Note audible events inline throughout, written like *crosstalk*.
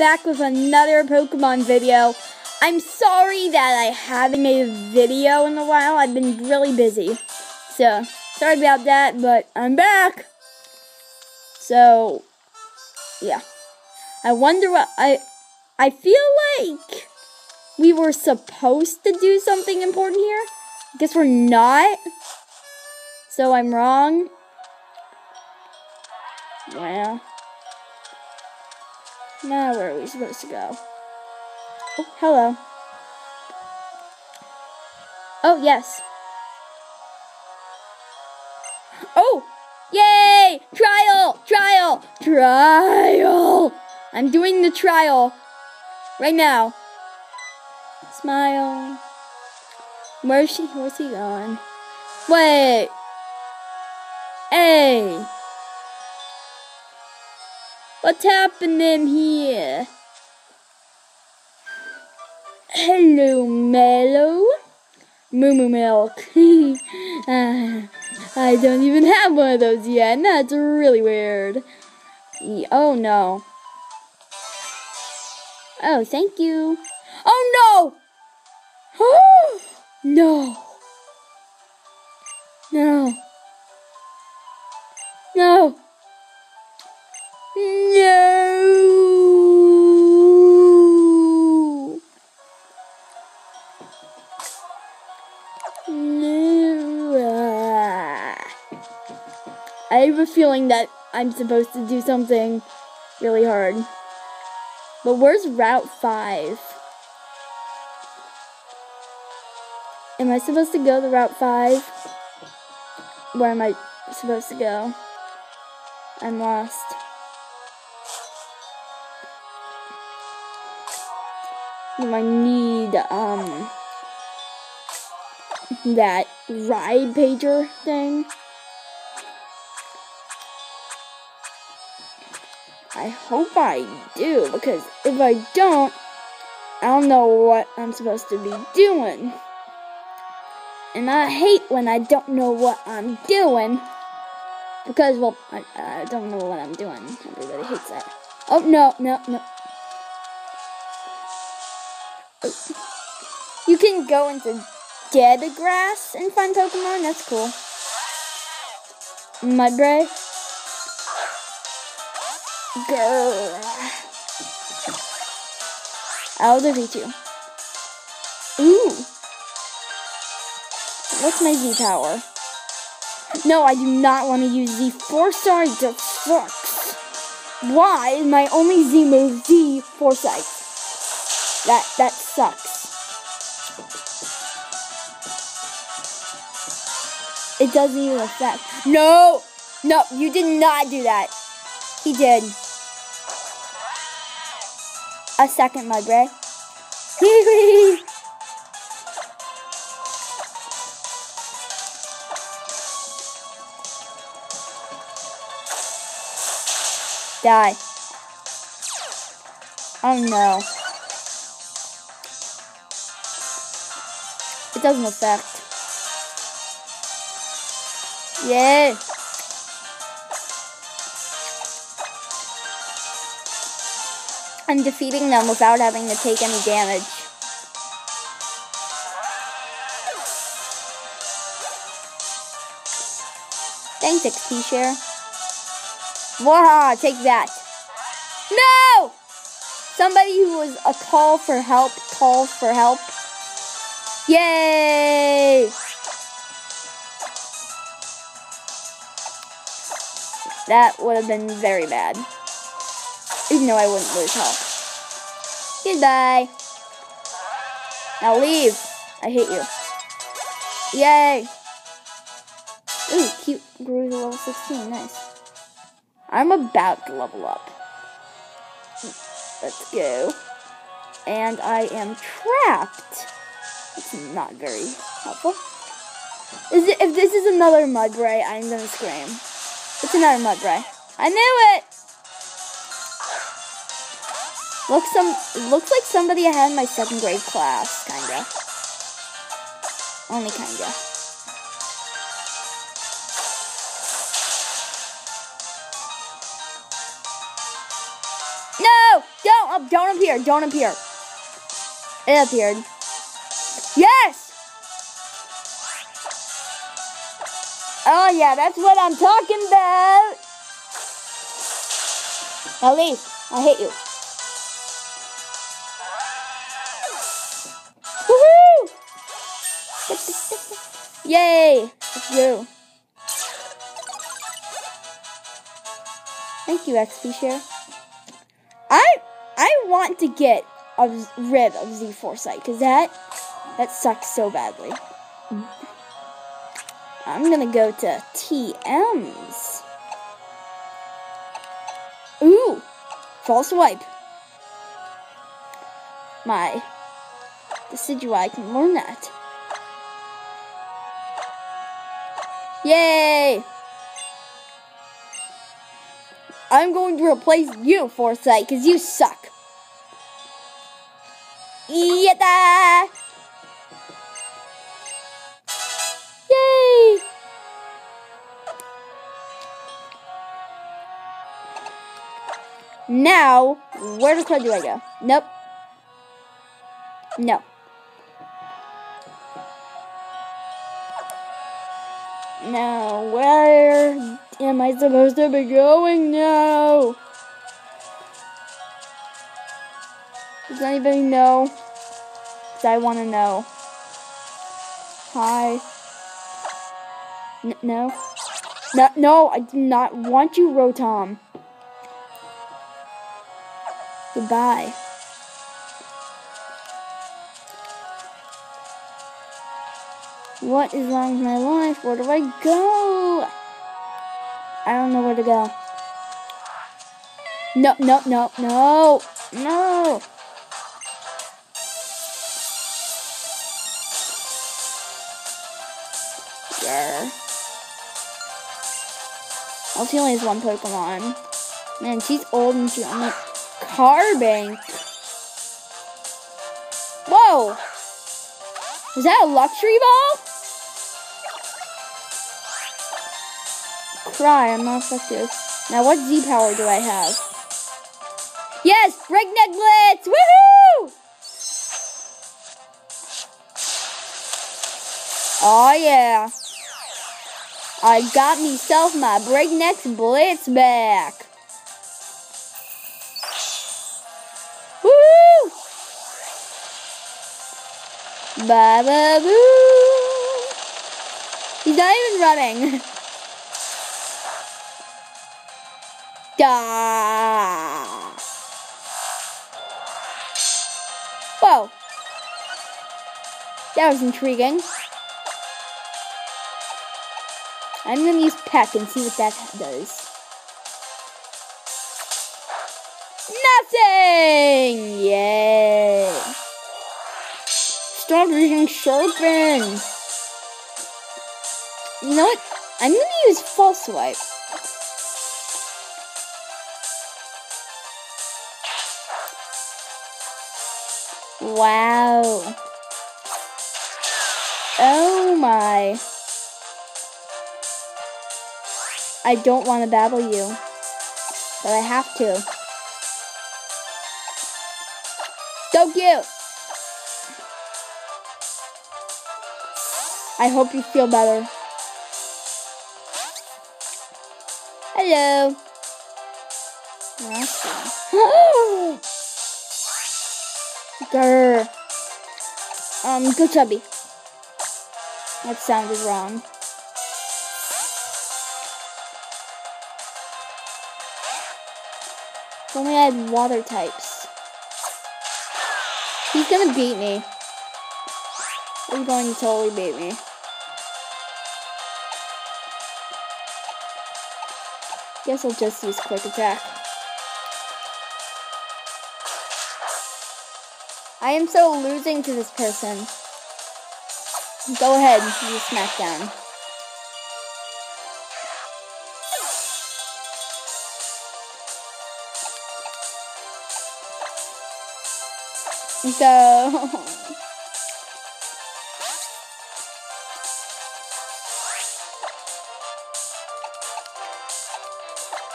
back with another Pokemon video. I'm sorry that I haven't made a video in a while. I've been really busy. So, sorry about that, but I'm back. So, yeah. I wonder what I I feel like we were supposed to do something important here. I guess we're not. So I'm wrong. Well. Now where are we supposed to go? Oh, hello. Oh, yes. Oh! Yay! Trial! Trial! Trial! I'm doing the trial. Right now. Smile. Where's she? Where's he going? Wait. Hey. What's happening here? Hello, Mellow. Moo Moo Milk. *laughs* uh, I don't even have one of those yet, and that's really weird. Oh no. Oh, thank you. Oh no! *gasps* no. No. Feeling that I'm supposed to do something really hard. But where's Route 5? Am I supposed to go the Route 5? Where am I supposed to go? I'm lost. I need, um, that ride pager thing? I hope I do, because if I don't, I don't know what I'm supposed to be doing. And I hate when I don't know what I'm doing. Because, well, I, I don't know what I'm doing. Everybody hates that. Oh, no, no, no. Oh. You can go into dead grass and find Pokemon. That's cool. Mudbray. Grr. I'll defeat you. Ooh. What's my Z power? No, I do not want to use Z. Foresight that sucks. Why is my only Z move Z Foresight? That that sucks. It doesn't even affect. No! No, you did not do that. He did. A second, my bray. Die. Oh no. It doesn't affect. Yay! I'm defeating them without having to take any damage. Thanks, XP share. Waha, take that. No! Somebody who was a call for help calls for help. Yay! That would have been very bad. Even though I wouldn't lose help. Goodbye. Now leave. I hate you. Yay! Ooh, cute. Grew to level 16. Nice. I'm about to level up. Let's go. And I am trapped. It's not very helpful. Is it, if this is another Mudbray, I'm gonna scream. It's another Mudbray. I knew it! Looks some looks like somebody I had in my second grade class, kinda. Only kinda. No! Don't! Oh, don't appear! Don't appear! It appeared. Yes! Oh yeah, that's what I'm talking about! Leave. I hate you. Yay! It's you. Thank you, XP share. I I want to get a rid of Z Foresight because that that sucks so badly. I'm gonna go to TM's. Ooh, false swipe. My Decidueye can learn that. Yay! I'm going to replace you, Foresight, because you suck. Yatta! Yay! Now, where the crud do I go? Nope. No. Now, where am I supposed to be going now? Does anybody know? Because I want to know. Hi. N no? No, no, I do not want you, Rotom. Goodbye. What is wrong with my life? Where do I go? I don't know where to go. No, no, no, no, no. Yeah. Elsie only has one Pokemon. Man, she's old and she's on the Carbink. Whoa! Is that a luxury ball? Cry, I'm not effective. Now, what Z power do I have? Yes! Breakneck Blitz! Woohoo! Oh, yeah. I got myself my Breakneck Blitz back. Woo! Ba ba boo! He's not even running. *laughs* Whoa. That was intriguing. I'm gonna use Peck and see what that does. Nothing! Yay! Stop using Sharpen! You know what? I'm gonna use False Swipe. Wow. Oh my. I don't want to battle you, but I have to. So cute. I hope you feel better. Hello. Awesome. *laughs* Grr. Um, go chubby. That sounded wrong. If only I had water types. He's gonna beat me. He's going to totally beat me. Guess I'll just use quick attack. I am so losing to this person. Go ahead, use Smackdown. So...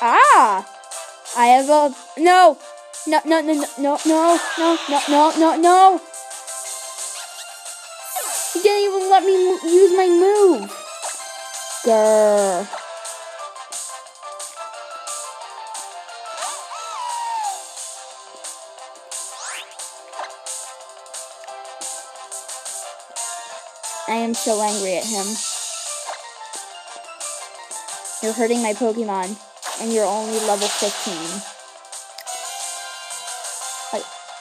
ah! I have a... No! No, no, no, no, no, no, no, no, no, no. He didn't even let me use my move. Grr. I am so angry at him. You're hurting my Pokemon, and you're only level 15.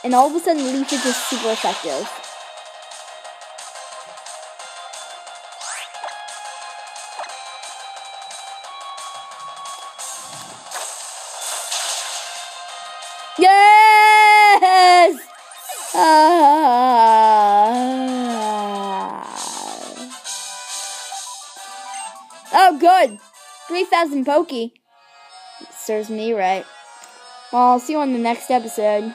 And all of a sudden, Leaf is just super effective. Yes! Ah. Oh, good. 3,000 Pokey. Serves me right. Well, I'll see you on the next episode.